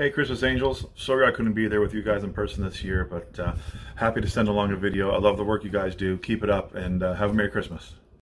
Hey, Christmas Angels. Sorry I couldn't be there with you guys in person this year, but uh, happy to send along a video. I love the work you guys do. Keep it up and uh, have a Merry Christmas.